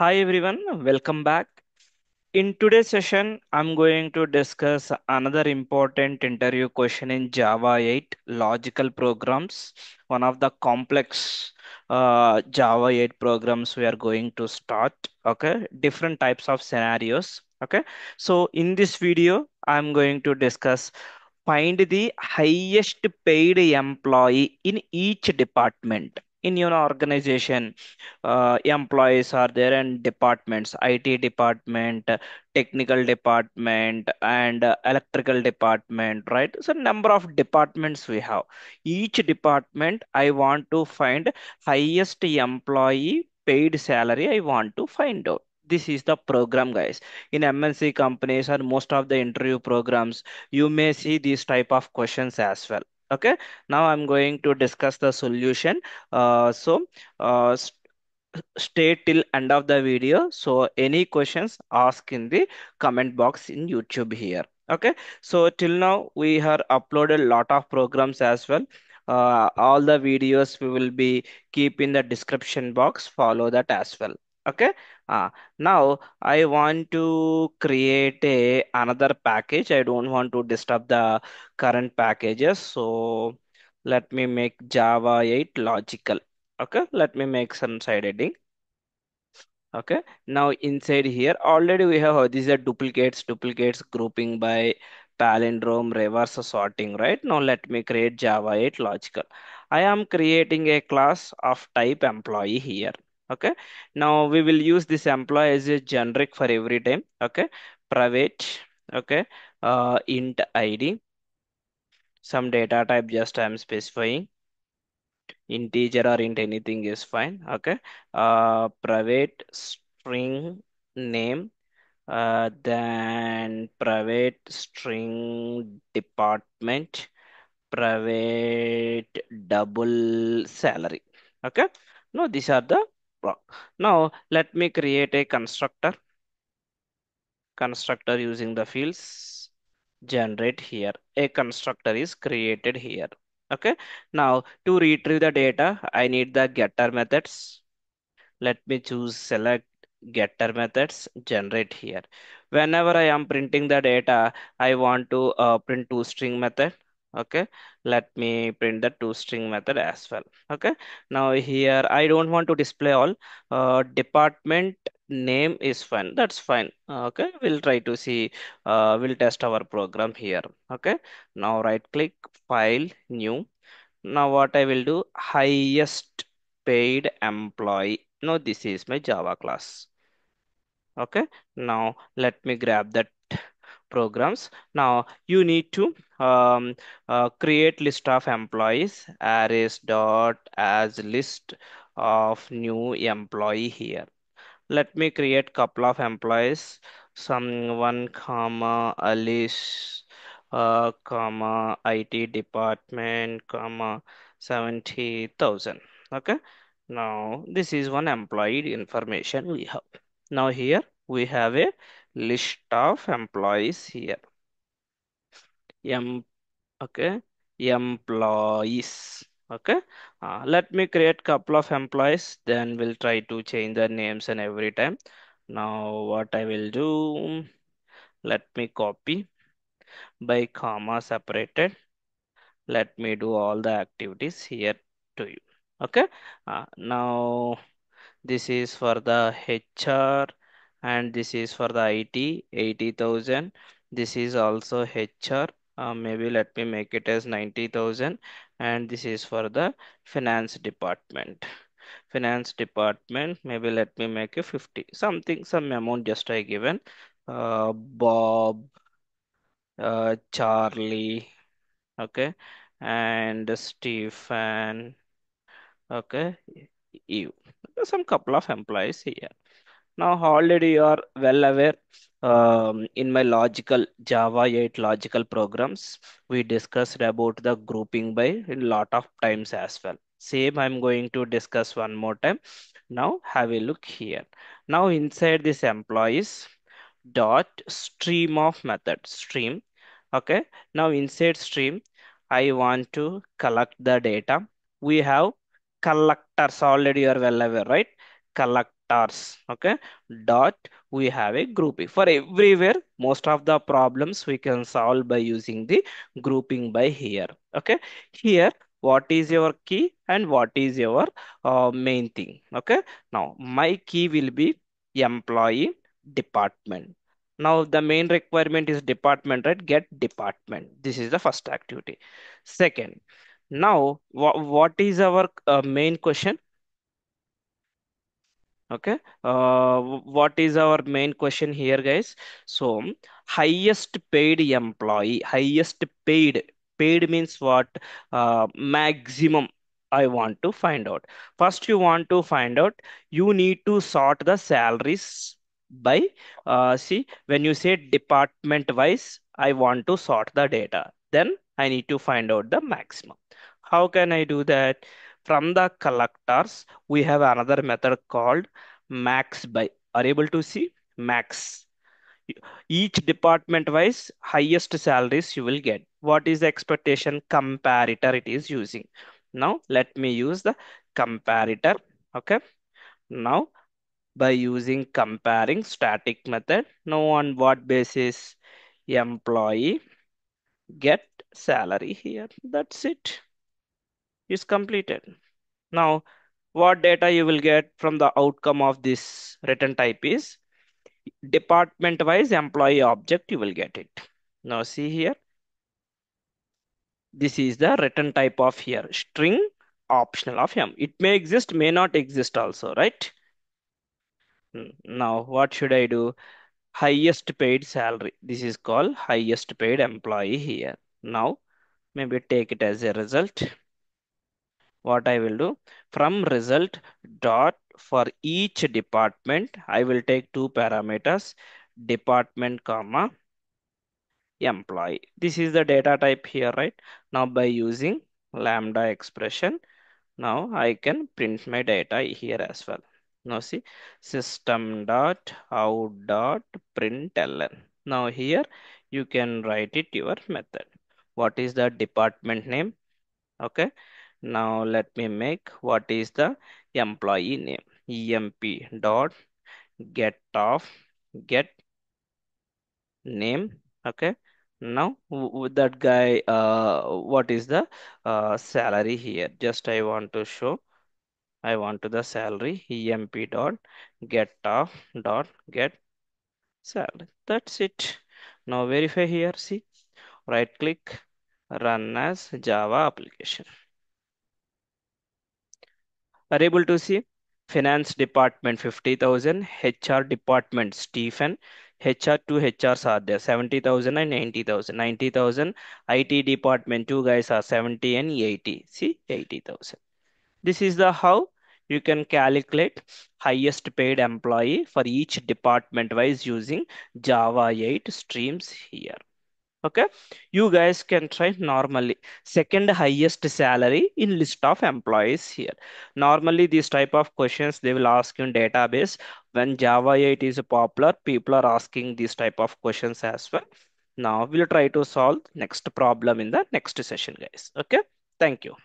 Hi everyone, welcome back. In today's session, I'm going to discuss another important interview question in Java 8 logical programs, one of the complex uh, Java 8 programs we are going to start. Okay, different types of scenarios. Okay, so in this video, I'm going to discuss find the highest paid employee in each department in your organization? Uh, employees are there and departments IT department technical department and uh, electrical department right? So number of departments we have. Each department I want to find highest employee paid salary I want to find out. This is the program guys. In MNC companies or most of the interview programs you may see these type of questions as well okay now i'm going to discuss the solution. Uh, so uh, stay till end of the video. So any questions ask in the comment box in youtube here. Okay so till now we have uploaded a lot of programs as well. Uh, all the videos we will be keep in the description box. Follow that as well okay? Uh, now i want to create a another package. I don't want to disturb the current packages. So let me make java 8 logical. Okay? Let me make some side editing. Okay? Now inside here already we have uh, these are duplicates duplicates grouping by palindrome reverse sorting right? Now let me create java 8 logical. I am creating a class of type employee here okay. Now we will use this employee as a generic for every time. Okay. Private. Okay. Uh, int id some data type just i am specifying. Integer or int anything is fine. Okay. Uh, private string name. Uh, then private string department. Private double salary. Okay. Now these are the now let me create a constructor. Constructor using the fields. Generate here. A constructor is created here. Okay? Now to retrieve the data i need the getter methods. Let me choose select getter methods generate here. Whenever i am printing the data i want to uh, print toString method okay? Let me print the toString method as well. Okay? Now here i don't want to display all. Uh, department name is fine. That's fine. Okay? We'll try to see uh, we'll test our program here. Okay? Now right click file new. Now what I will do? Highest paid employee. No, this is my Java class. Okay. Now let me grab that programs. Now you need to um, uh, create list of employees arrays dot as list of new employee here. Let me create couple of employees. Someone comma Alice uh, comma IT department comma 70,000. Okay. Now this is one employee information we have. Now here we have a list of employees here. M okay. Employees okay. Uh, let me create couple of employees then we'll try to change the names and every time. Now what I will do let me copy. By comma separated let me do all the activities here to you okay. Uh, now this is for the HR and this is for the IT 80,000 this is also HR uh, maybe let me make it as 90,000 and this is for the finance department. Finance department maybe let me make a 50 something some amount just I given. Uh, Bob uh, Charlie okay? And Stephen okay? You some couple of employees here now already you are well aware um, in my logical Java 8 logical programs we discussed about the grouping by a lot of times as well. Same I'm going to discuss one more time. Now have a look here. Now inside this employees dot stream of method stream okay? Now inside stream I want to collect the data. We have collectors already you are well aware right collectors okay? Dot we have a grouping. For everywhere most of the problems we can solve by using the grouping by here okay? Here what is your key and what is your uh, main thing okay? Now my key will be employee department. Now the main requirement is department right? Get department. This is the first activity. Second now wha what is our uh, main question okay. Uh, what is our main question here guys? So highest paid employee highest paid paid means what? Uh, maximum i want to find out. First you want to find out you need to sort the salaries by uh, see when you say department wise i want to sort the data. Then i need to find out the maximum. How can i do that from the collectors we have another method called max by are able to see? Max. Each department wise highest salaries you will get. What is the expectation comparator it is using? Now let me use the comparator okay? Now by using comparing static method now on what basis employee get salary here. That's it is completed. Now what data you will get from the outcome of this return type is department wise employee object you will get it. Now see here. This is the return type of here. String optional of m. It may exist may not exist also right? Hmm, now what should i do? Highest paid salary. This is called highest paid employee here. Now maybe take it as a result what I will do. From result dot for each department I will take two parameters. Department comma employee. This is the data type here right? Now by using lambda expression now I can print my data here as well. Now see system dot out dot print println. Now here you can write it your method. What is the department name? Okay now let me make what is the employee name? Emp dot get of get name okay? Now with that guy uh, what is the uh, salary here? Just I want to show I want to the salary emp dot get of dot get salary. That's it. Now verify here see? Right click run as java application are able to see? Finance department 50000 hr department stephen. Hr2 hrs are there. 70000 and 90000 90000 it department two guys are 70 and 80 see 80000 this is the how you can calculate highest paid employee for each department wise using java 8 streams here okay? You guys can try normally. Second highest salary in list of employees here. Normally these type of questions they will ask in database. When java 8 is popular people are asking these type of questions as well. Now we'll try to solve next problem in the next session guys. Okay? Thank you